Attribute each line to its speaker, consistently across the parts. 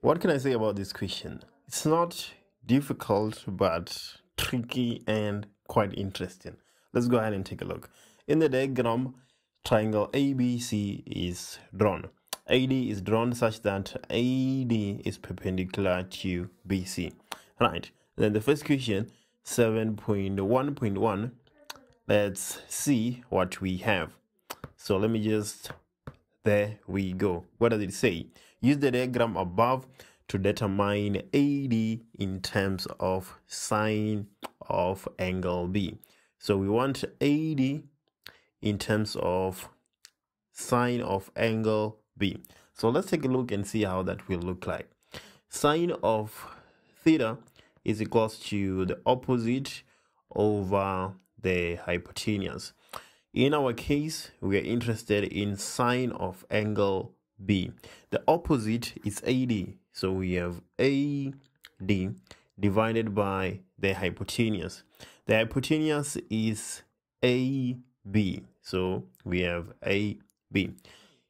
Speaker 1: What can I say about this question? It's not difficult, but tricky and quite interesting. Let's go ahead and take a look. In the diagram, triangle ABC is drawn. AD is drawn such that AD is perpendicular to BC. Right. Then the first question, 7.1.1, let's see what we have. So let me just, there we go. What does it say? Use the diagram above to determine AD in terms of sine of angle B. So we want AD in terms of sine of angle B. So let's take a look and see how that will look like. Sine of theta is equals to the opposite over the hypotenuse. In our case, we are interested in sine of angle B. The opposite is AD. So we have AD divided by the hypotenuse. The hypotenuse is AB. So we have AB.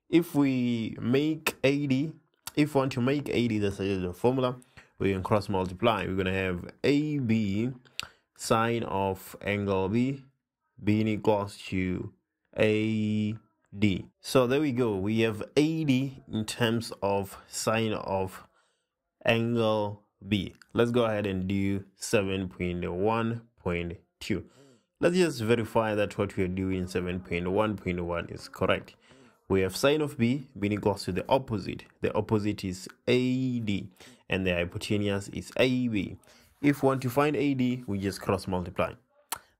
Speaker 1: If we make AD, if we want to make AD, the formula, we can cross multiply. We're going to have AB sine of angle B being equals to AD. So there we go. We have AD in terms of sine of angle B. Let's go ahead and do 7.1.2. Let's just verify that what we are doing 7.1.1 is correct. We have sine of B being equals to the opposite. The opposite is AD and the hypotenuse is AB. If we want to find AD, we just cross multiply.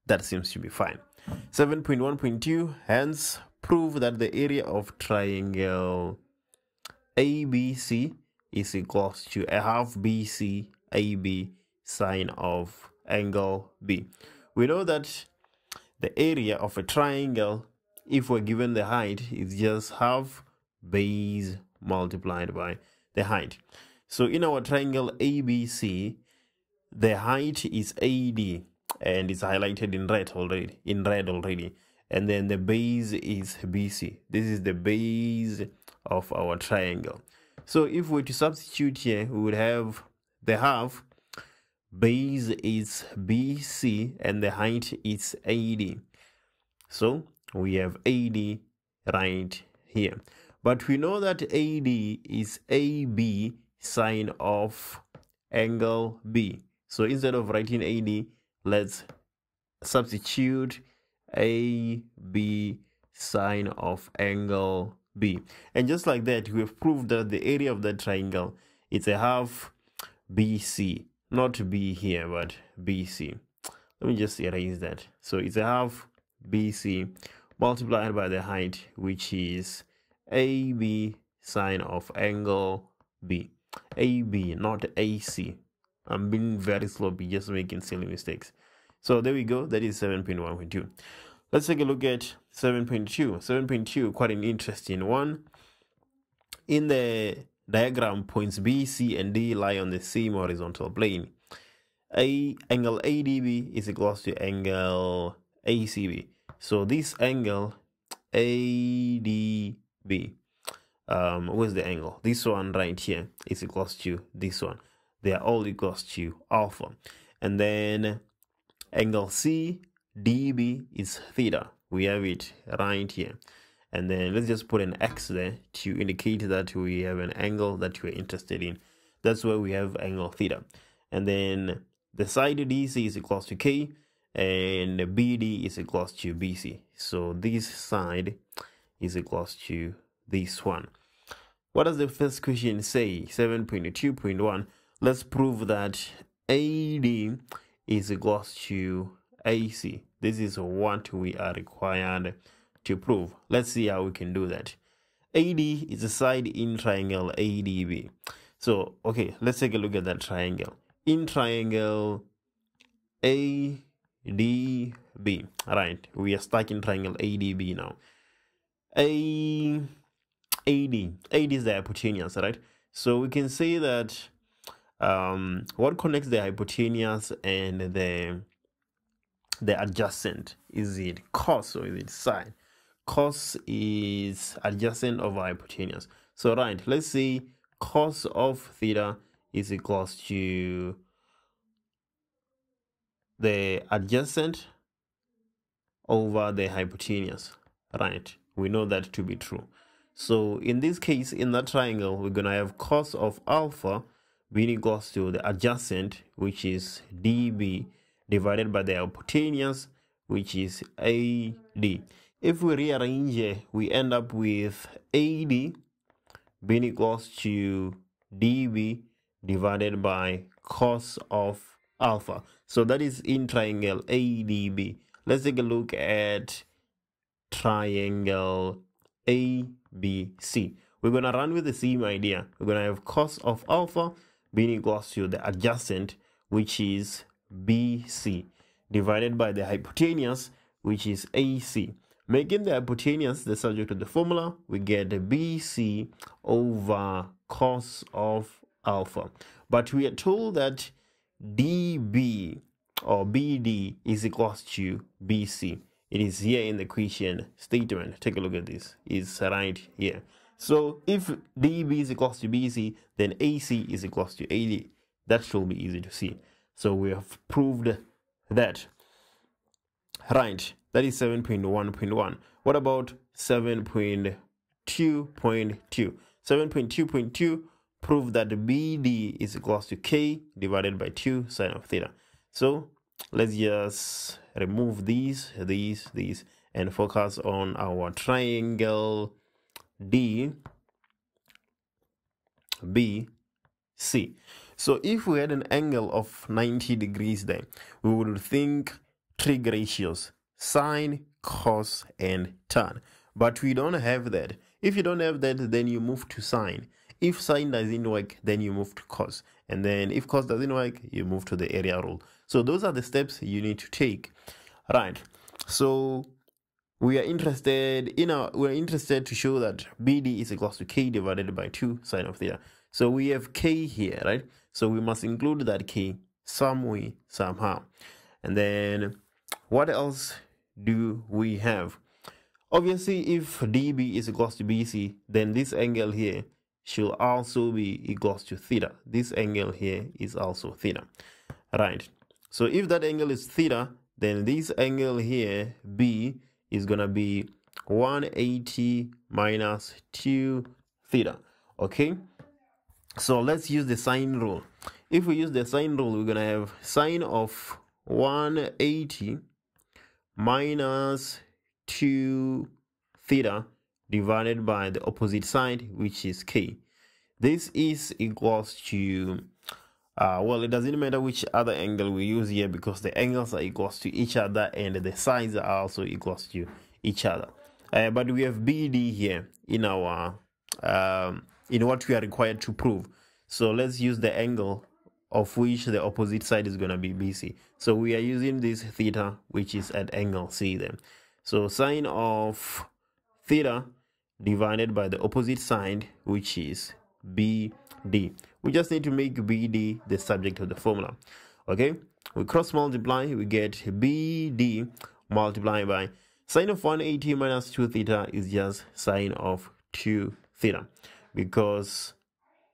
Speaker 1: That seems to be fine. 7.1.2 hence prove that the area of triangle ABC is equals to a half BC AB sine of angle B. We know that the area of a triangle, if we're given the height, is just half base multiplied by the height. So in our triangle ABC, the height is AD and it's highlighted in red already, in red already. And then the base is BC. This is the base of our triangle. So if we were to substitute here, we would have the half base is BC and the height is AD. So we have AD right here. But we know that AD is AB sine of angle B. So instead of writing AD, let's substitute AB sine of angle B. And just like that, we have proved that the area of that triangle is a half BC. Not B here, but BC. Let me just erase that. So it's a half BC multiplied by the height, which is AB sine of angle B. AB, not AC. I'm being very sloppy, just making silly mistakes. So there we go. That is 7.1.2. Let's take a look at 7.2. 7.2, quite an interesting one. In the diagram, points B, C, and D lie on the same horizontal plane. A angle ADB is equal to angle ACB. So this angle ADB, um, where's the angle? This one right here is equal to this one. They are all equal to alpha. And then angle C dB is theta. We have it right here. And then let's just put an X there to indicate that we have an angle that we're interested in. That's where we have angle theta. And then the side DC is equals to K and BD is equals to BC. So this side is equals to this one. What does the first question say? 7.2.1. Let's prove that AD is equals to AC. This is what we are required to prove. Let's see how we can do that. AD is a side in triangle ADB. So, okay, let's take a look at that triangle. In triangle ADB, right, we are stuck in triangle ADB now. A AD, AD is the hypotenuse, right? So we can say that um, what connects the hypotenuse and the the adjacent? Is it cos or is it sine? Cos is adjacent of hypotenuse. So right, let's see cos of theta is equals to the adjacent over the hypotenuse right we know that to be true so in this case in that triangle we're gonna have cos of alpha being equals to the adjacent which is db divided by the hypotenuse which is ad if we rearrange it, we end up with ad being equals to db divided by cos of alpha. So that is in triangle adb let's take a look at triangle abc we're going to run with the same idea. We're going to have cos of alpha being equals to the adjacent which is bc divided by the hypotenuse which is ac making the hypotenuse the subject of the formula we get bc over cos of alpha. But we are told that db or bd is equals to bc it is here in the equation statement. Take a look at this. It's right here so if db is equals to bc then ac is equals to ad that should be easy to see. So we have proved that. Right. That is 7.1.1 what about 7.2.2 7.2.2 prove that bd is equals to k divided by 2 sine of theta. So let's just remove these these these and focus on our triangle d b c. So if we had an angle of 90 degrees there we would think trig ratios sine cos and tan. But we don't have that. If you don't have that then you move to sine. If sine doesn't work then you move to cos. And then if cos doesn't work you move to the area rule. So those are the steps you need to take. Right. So we are interested in our we're interested to show that bd is equals to k divided by 2 sine of theta. So we have k here right? So we must include that k some way somehow. And then what else do we have? Obviously if db is equals to bc then this angle here should also be equals to theta. This angle here is also theta right? So if that angle is theta then this angle here b is gonna be 180 minus 2 theta okay? So let's use the sine rule. If we use the sine rule we're gonna have sine of 180 minus 2 theta divided by the opposite side which is k. This is equals to uh, well it doesn't matter which other angle we use here because the angles are equals to each other and the sides are also equals to each other. Uh, but we have bd here in our um, in what we are required to prove. So let's use the angle of which the opposite side is going to be bc so we are using this theta which is at angle c then. So sine of theta divided by the opposite side which is bd we just need to make bd the subject of the formula okay? We cross multiply we get bd multiplied by sine of 180 minus 2 theta is just sine of 2 theta because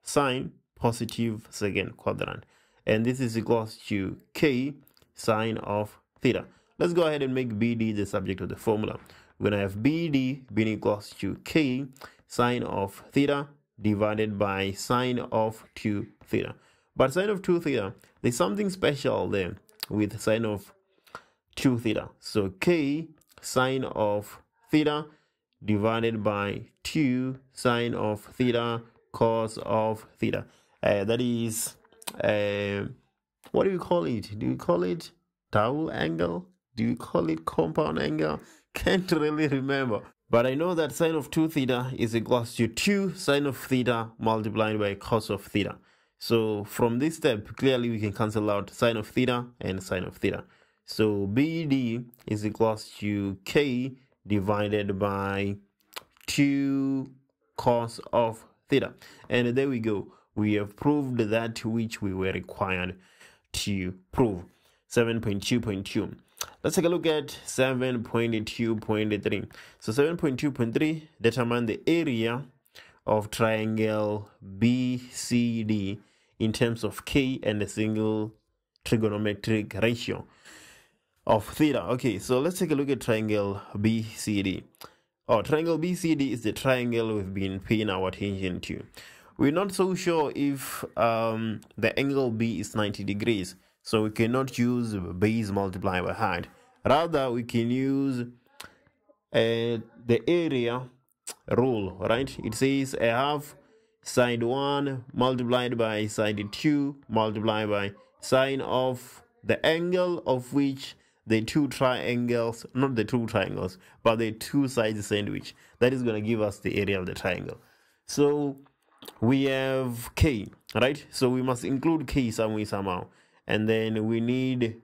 Speaker 1: sine positive second quadrant. And this is equals to k sine of theta. Let's go ahead and make bd the subject of the formula. We're to have bd being equals to k sine of theta divided by sine of 2 theta. But sine of 2 theta, there's something special there with sine of 2 theta. So k sine of theta divided by 2 sine of theta cos of theta. Uh, that is, uh, what do you call it? Do you call it double angle? Do you call it compound angle? Can't really remember. But I know that sine of 2 theta is equals to 2 sine of theta multiplied by cos of theta. So from this step, clearly we can cancel out sine of theta and sine of theta. So BD is equals to K divided by 2 cos of theta. And there we go. We have proved that which we were required to prove. 7.2.2. Let's take a look at 7.2.3. So 7.2.3 determine the area of triangle BCD in terms of K and a single trigonometric ratio of theta. Okay, so let's take a look at triangle BCD. Oh, triangle BCD is the triangle we've been paying our attention to. We're not so sure if um, the angle B is 90 degrees, so we cannot use base multiplied by height. Rather, we can use uh, the area rule, right? It says I have side 1 multiplied by side 2 multiplied by sine of the angle of which the two triangles, not the two triangles, but the two sides sandwich. That is going to give us the area of the triangle. So we have k, right? So we must include k somewhere somehow. And then we need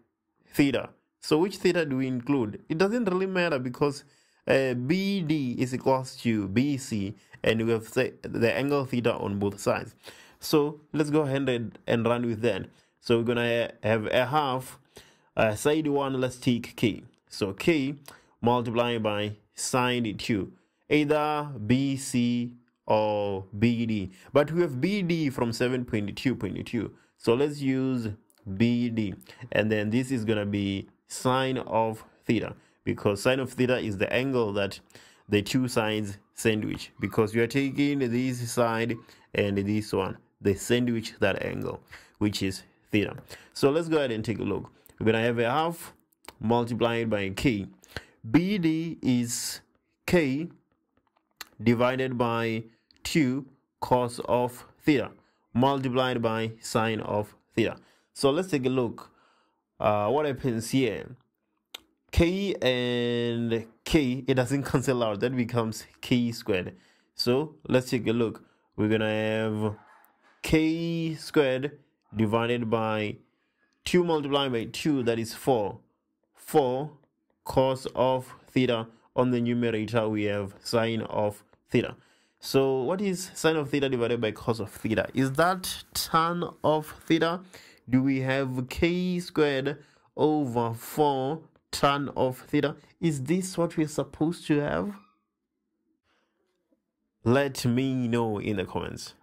Speaker 1: theta. So which theta do we include? It doesn't really matter because uh, BD is equals to BC and we have the angle theta on both sides. So let's go ahead and, and run with that. So we're gonna have a half uh, side 1 let's take k so k multiplied by sine 2 either bc or bd but we have bd from 7.2.2 so let's use bd and then this is gonna be sine of theta because sine of theta is the angle that the two sides sandwich because you are taking this side and this one they sandwich that angle which is theta so let's go ahead and take a look we're going to have a half multiplied by k. BD is k divided by 2 cos of theta multiplied by sine of theta. So let's take a look. Uh, what happens here? K and K, it doesn't cancel out. That becomes K squared. So let's take a look. We're going to have K squared divided by 2 multiplied by 2, that is 4. 4 cos of theta. On the numerator, we have sine of theta. So what is sine of theta divided by cos of theta? Is that tan of theta? Do we have k squared over 4 tan of theta? Is this what we're supposed to have? Let me know in the comments.